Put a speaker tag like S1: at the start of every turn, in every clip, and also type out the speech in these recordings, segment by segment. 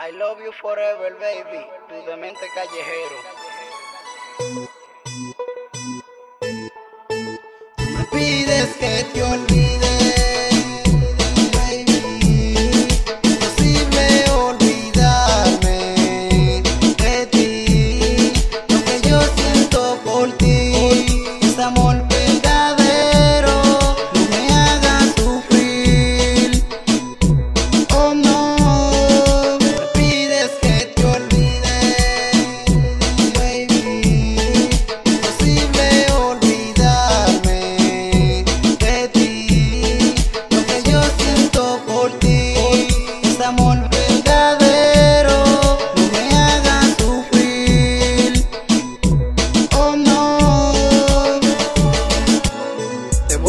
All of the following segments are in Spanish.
S1: I love you forever, baby. Tu demente callejero. Me pides que te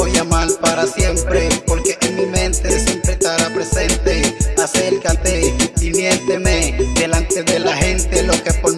S1: voy a amar para siempre, porque en mi mente siempre estará presente. Acércate y miénteme delante de la gente lo que por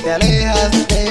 S1: te alejas de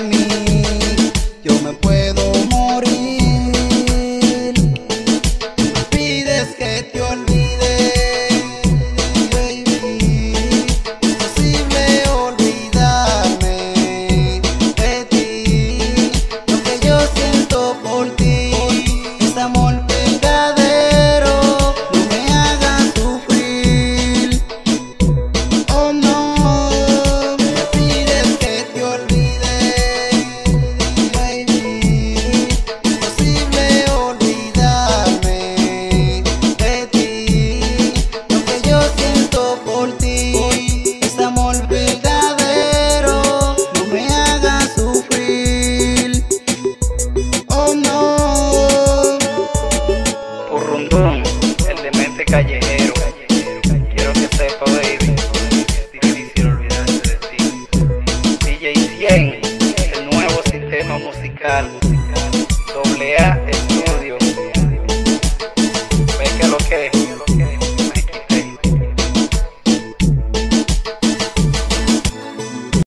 S1: musical, musical, doble A.